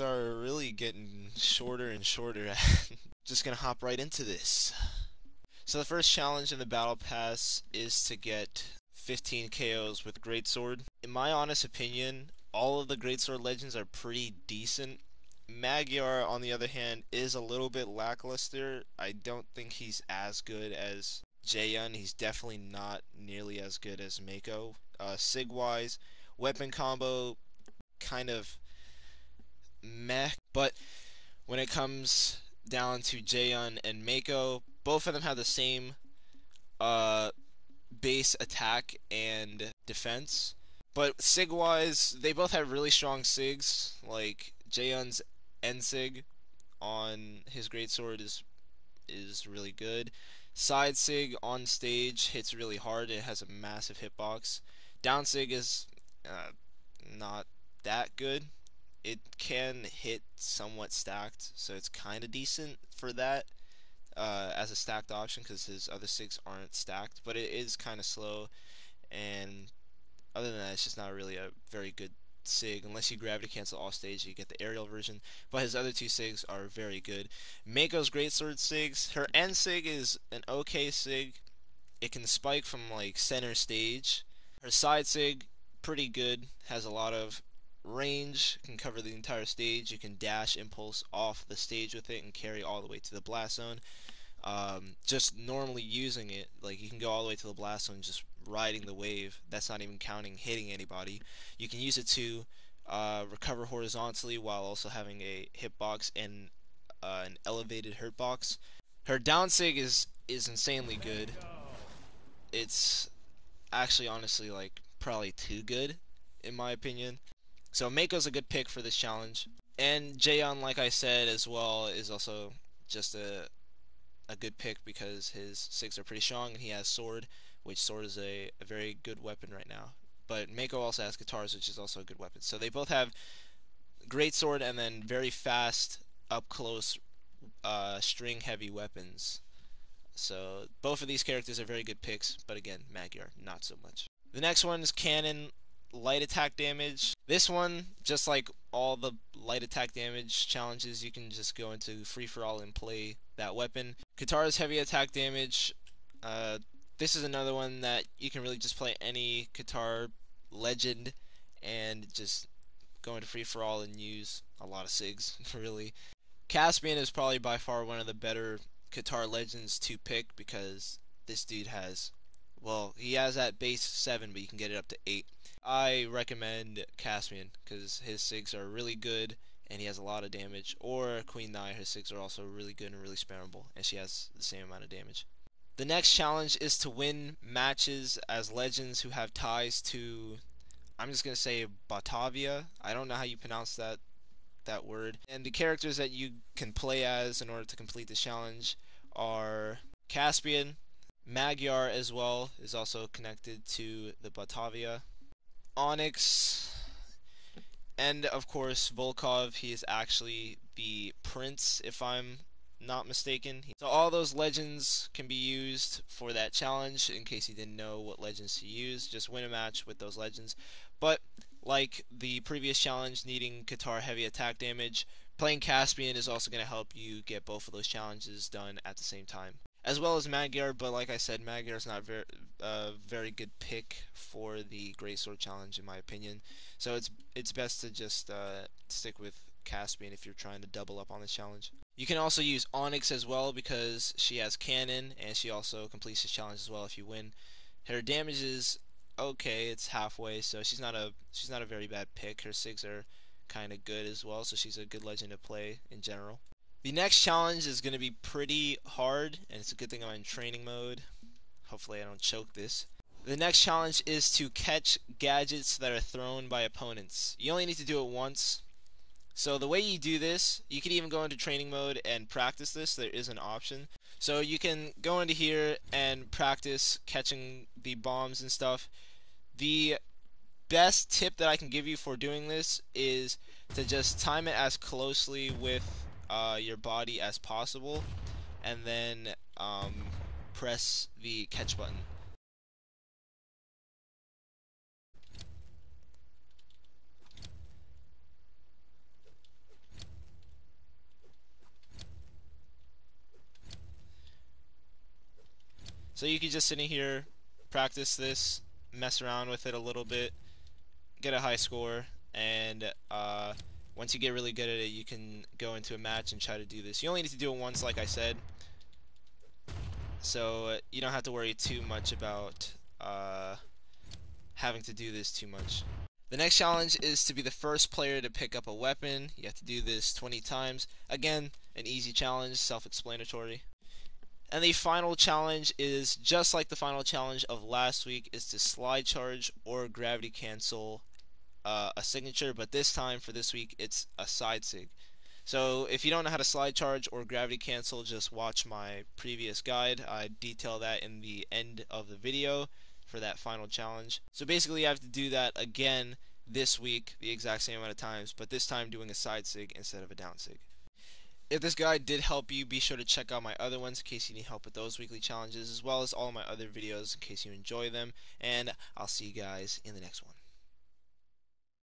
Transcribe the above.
are really getting shorter and shorter. Just gonna hop right into this. So the first challenge in the Battle Pass is to get 15 KOs with Greatsword. In my honest opinion, all of the Greatsword legends are pretty decent. Magyar, on the other hand, is a little bit lackluster. I don't think he's as good as Jaeyun. He's definitely not nearly as good as Mako. Uh, Sig wise, weapon combo, kind of meh. But when it comes down to Jaeyun and Mako, both of them have the same uh, base attack and defense. But Sig wise, they both have really strong Sigs. Like Jaeyun's N Sig on his greatsword is is really good. Side Sig on stage hits really hard. It has a massive hitbox. Down Sig is uh, not that good. It can hit somewhat stacked, so it's kind of decent for that uh, as a stacked option because his other Sigs aren't stacked, but it is kind of slow. And other than that, it's just not really a very good Sig. Unless you gravity cancel all stage you get the aerial version. But his other two Sigs are very good. Mako's greatsword Sigs. Her N Sig is an okay Sig. It can spike from like center stage. Her side Sig pretty good. Has a lot of range can cover the entire stage you can dash impulse off the stage with it and carry all the way to the blast zone um, just normally using it, like you can go all the way to the blast zone just riding the wave. That's not even counting hitting anybody. You can use it to uh, recover horizontally while also having a hitbox and uh, an elevated hurt box. Her down sig is is insanely good. It's actually honestly like probably too good in my opinion. So Mako's a good pick for this challenge. And Jaeyun, like I said as well, is also just a a good pick because his Sigs are pretty strong and he has sword, which sword is a, a very good weapon right now. But Mako also has katars, which is also a good weapon. So they both have great sword and then very fast up close uh, string heavy weapons. So both of these characters are very good picks, but again, Magyar not so much. The next one is Cannon light attack damage. This one, just like all the light attack damage challenges, you can just go into free for all and play that weapon. Katars heavy attack damage. Uh, this is another one that you can really just play any Katar legend and just go into free for all and use a lot of SIGs, really. Caspian is probably by far one of the better Katar legends to pick because this dude has, well, he has that base 7, but you can get it up to 8. I recommend Caspian because his SIGs are really good and he has a lot of damage. Or Queen Nai, her SIGs are also really good and really spammable, and she has the same amount of damage. The next challenge is to win matches as legends who have ties to, I'm just gonna say Batavia. I don't know how you pronounce that that word. And the characters that you can play as in order to complete the challenge are Caspian, Magyar as well is also connected to the Batavia Onyx, and of course Volkov. He is actually the prince, if I'm not mistaken. So all those legends can be used for that challenge. In case you didn't know what legends to use, just win a match with those legends. But like the previous challenge, needing Katar heavy attack damage, playing Caspian is also going to help you get both of those challenges done at the same time as well as Magyar. But like I said, Magyar is not very uh, very good pick for the Great Sword Challenge in my opinion. So it's it's best to just uh, stick with Caspian if you're trying to double up on the challenge. You can also use Onyx as well because she has cannon and she also completes the challenge as well if you win. Her damage is okay, it's halfway, so she's not a she's not a very bad pick. Her sigs are kind of good as well, so she's a good legend to play in general. The next challenge is going to be pretty hard, and it's a good thing I'm in training mode. Hopefully I don't choke this. The next challenge is to catch gadgets that are thrown by opponents. You only need to do it once. So the way you do this, you can even go into training mode and practice this. There is an option. So you can go into here and practice catching the bombs and stuff. The best tip that I can give you for doing this is to just time it as closely with uh, your body as possible, and then um, press the catch button. So you can just sit in here, practice this, mess around with it a little bit, get a high score, and uh, once you get really good at it, you can go into a match and try to do this. You only need to do it once, like I said so uh, you don't have to worry too much about uh, having to do this too much. The next challenge is to be the first player to pick up a weapon. You have to do this 20 times. Again, an easy challenge, self-explanatory. And the final challenge is just like the final challenge of last week is to slide charge or gravity cancel uh, a signature, but this time for this week it's a side sig. So if you don't know how to slide charge or gravity cancel, just watch my previous guide. I detail that in the end of the video for that final challenge. So basically you have to do that again this week the exact same amount of times, but this time doing a side sig instead of a down sig. If this guide did help you, be sure to check out my other ones in case you need help with those weekly challenges, as well as all my other videos in case you enjoy them, and I'll see you guys in the next one.